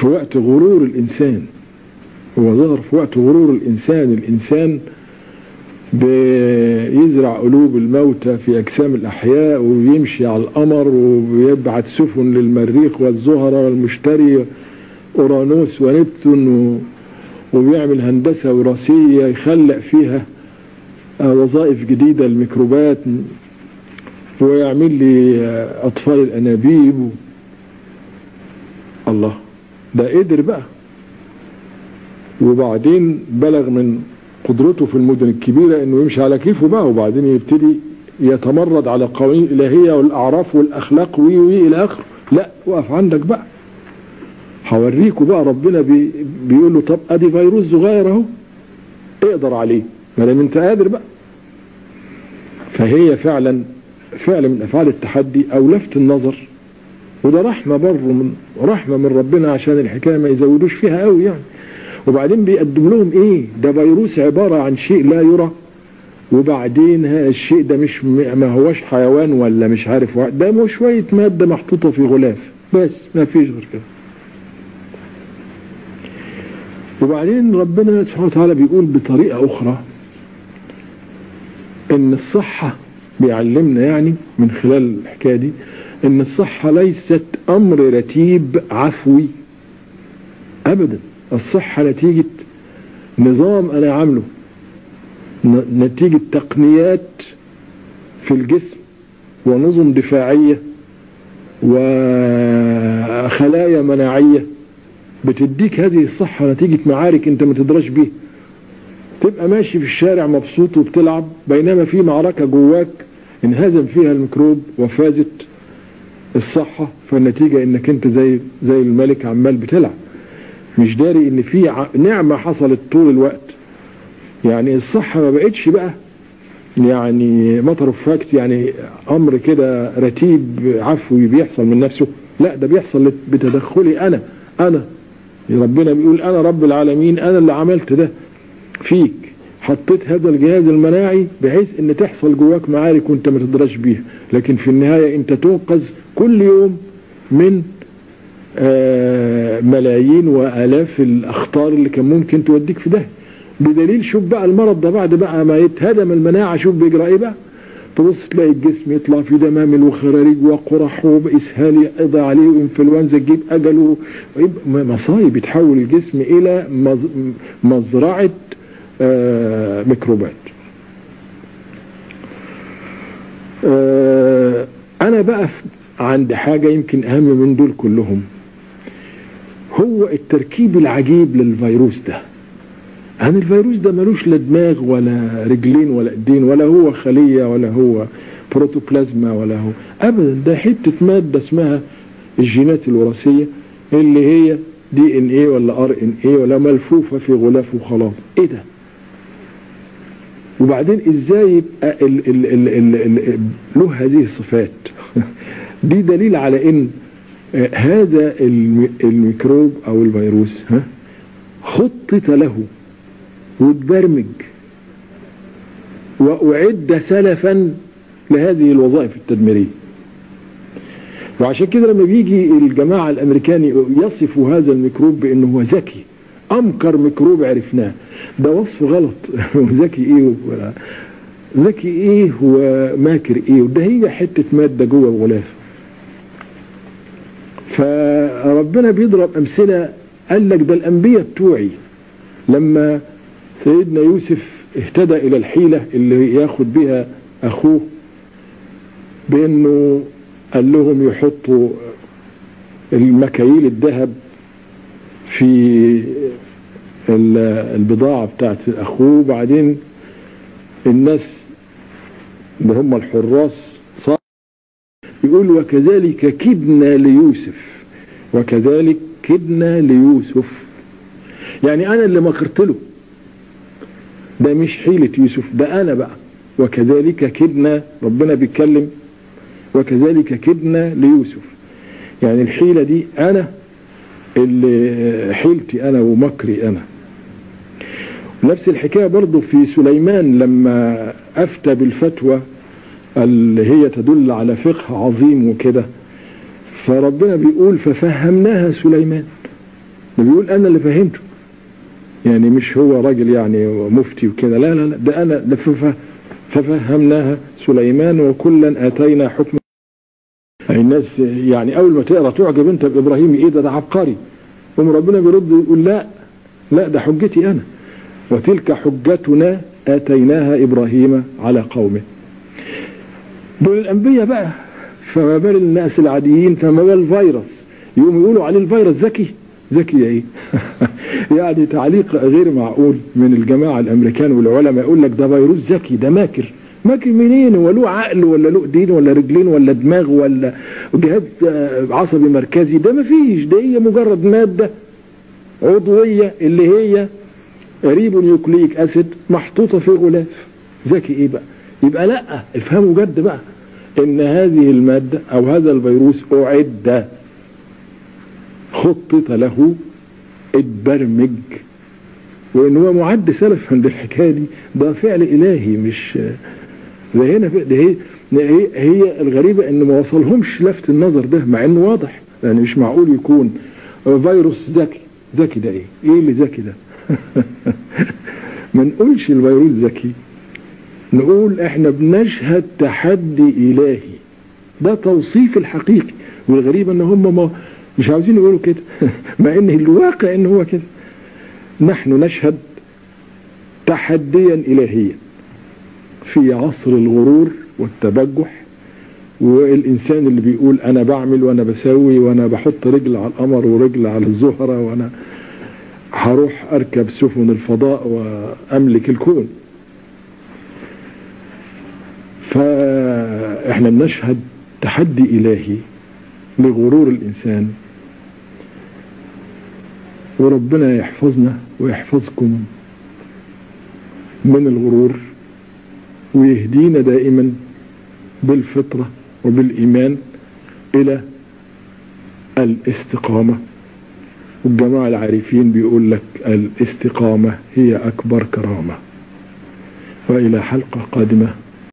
في وقت غرور الإنسان هو ظهر في وقت غرور الإنسان الإنسان بيزرع قلوب الموتى في أجسام الأحياء ويمشي على القمر ويبعت سفن للمريخ والزهرة والمشتري أورانوس ونبتون. وبيعمل هندسة وراثية يخلق فيها وظائف جديدة للميكروبات ويعمل لي أطفال الأنابيب. الله ده قدر بقى. وبعدين بلغ من قدرته في المدن الكبيرة إنه يمشي على كيفه بقى وبعدين يبتدي يتمرد على قوانين الالهية والأعراف والأخلاق وي وي إلى آخره. لا وقف عندك بقى. هوريكوا بقى ربنا بي بيقول له طب أدي فيروس صغير اهو أقدر عليه. ما دام أنت قادر بقى. فهي فعلا فعلا من أفعال التحدي أو لفت النظر وده رحمة برضه من رحمة من ربنا عشان الحكاية ما يزودوش فيها قوي يعني. وبعدين بيقدم لهم إيه؟ ده فيروس عبارة عن شيء لا يرى وبعدين الشيء ده مش ما هوش حيوان ولا مش عارف ده مش شوية مادة محطوطة في غلاف. بس ما فيش غير كده. وبعدين ربنا سبحانه وتعالى بيقول بطريقة أخرى إن الصحة بيعلمنا يعني من خلال الحكاية دي إن الصحة ليست أمر رتيب عفوي. ابدا الصحة نتيجة نظام أنا عامله. نتيجة تقنيات في الجسم ونظم دفاعية وخلايا مناعية. بتديك هذه الصحة نتيجة معارك أنت ما تدراش بيها. تبقى ماشي في الشارع مبسوط وبتلعب بينما في معركة جواك انهزم فيها الميكروب وفازت. الصحة فالنتيجة إنك أنت زي زي الملك عمال بتلعب. مش داري إن في نعمة حصلت طول الوقت. يعني الصحة ما بقتش بقى. يعني matter of fact يعني أمر كده رتيب عفوي بيحصل من نفسه. لا ده بيحصل بتدخلي أنا أنا. ربنا بيقول أنا رب العالمين أنا اللي عملت ده. فيك. حطيت هذا الجهاز المناعي بحيث إن تحصل جواك معارك وأنت ما تدراش بيها. لكن في النهاية أنت تنقذ كل يوم من آه ملايين وآلاف الأخطار اللي كان ممكن توديك في ده بدليل شوف بقى المرض ده بعد بقى ما يتهدم المناعة شوف بيجرى إيه بقى. تبص تلاقي الجسم يطلع في دمامل وخراريج وقرح واسهال يقضي عليه وإنفلونزا تجيب أجله. مصايب يتحول الجسم إلى مزرعة آه ميكروبات. آه أنا بقى عند حاجة يمكن أهم من دول كلهم. هو التركيب العجيب للفيروس ده. يعني الفيروس ده ملوش لا دماغ ولا رجلين ولا إيدين ولا هو خلية ولا هو بروتوبلازما ولا هو. ابدا ده حتة مادة اسمها الجينات الوراثية اللي هي دي إن إيه ولا آر إن إيه ولا ملفوفة في غلاف وخلاص. إيه ده؟ وبعدين إزاي يبقى ال ال ال ال ال له هذه الصفات؟ دي دليل على إن هذا الميكروب أو الفيروس ها خطط له وتبرمج وأعد سلفا لهذه الوظائف التدميرية. وعشان كده لما بيجي الجماعة الأمريكاني يصفوا هذا الميكروب بأنه هو ذكي أمكر ميكروب عرفناه. ده وصف غلط. ذكي إيه ولا ذكي إيه وماكر إيه وده هي حتة مادة جوه الغلاف. فربنا بيضرب أمثلة. قال لك ده الأنبياء بتوعي. لما سيدنا يوسف اهتدى إلى الحيلة اللي ياخد بها أخوه بأنه قال لهم يحطوا المكاييل الذهب في البضاعة بتاعت أخوه. بعدين الناس اللي هم الحراس صار يقول وكذلك كدنا ليوسف وكذلك كدنا ليوسف. يعني أنا اللي مكرت له ده مش حيلة يوسف ده أنا بقى. وكذلك كدنا ربنا بيتكلم وكذلك كدنا ليوسف. يعني الحيلة دي أنا اللي حيلتي أنا ومكري أنا. نفس الحكاية برضو في سليمان لما أفتى بالفتوى اللي هي تدل على فقه عظيم وكده. فربنا بيقول ففهمناها سليمان. بيقول أنا اللي فهمته. يعني مش هو راجل يعني مفتي وكده. لا لا لا ده أنا ده فف- ففهمناها سليمان وكلا آتينا حكما الناس يعني أول ما تقرأ تعجب أنت بإبراهيم إيه ده ده عبقري. ربنا بيرد يقول لا لا ده حجتي أنا. وتلك حجتنا آتيناها إبراهيم على قومه. دول الأنبياء بقى فما بال الناس العاديين فما بال الفيروس يقوموا يقولوا عليه الفيروس ذكي. ذكي إيه؟ يعني تعليق غير معقول من الجماعة الأمريكان والعلماء يقول لك ده فيروس ذكي ده ماكر. ماكر منين؟ هو له عقل ولا له ايدين ولا رجلين ولا دماغ ولا جهاز آه، عصبي مركزي؟ ده مفيش ده هي مجرد مادة عضوية اللي هي ribonucleic acid محطوطة في غلاف ذكي إيه بقى؟ يبقى لأ افهموا جد بقى. إن هذه المادة أو هذا الفيروس أعد خطط له اتبرمج. وإن هو معد سلف عند الحكاية دي ده فعل إلهي مش ده هنا ده هي, هي الغريبة إن ما وصلهمش لفت النظر ده مع إنه واضح يعني مش معقول يكون فيروس ذكي. ذكي ده إيه؟ إيه اللي ذكي ده؟ ما نقولش الفيروس ذكي. نقول إحنا بنشهد تحدي إلهي. ده توصيف الحقيقي. والغريب إن هم ما مش عاوزين يقولوا كده. مع إن الواقع إن هو كده. نحن نشهد تحديا الهيا في عصر الغرور والتبجح. والإنسان اللي بيقول أنا بعمل وأنا بسوي وأنا بحط رجل على القمر ورجل على الزهرة وأنا هروح أركب سفن الفضاء وأملك الكون. فإحنا بنشهد تحدي إلهي لغرور الإنسان. وربنا يحفظنا ويحفظكم من الغرور ويهدينا دائما بالفطرة وبالإيمان إلى الاستقامة. والجماعة العارفين بيقول لك الاستقامة هي أكبر كرامة. وإلى حلقة قادمة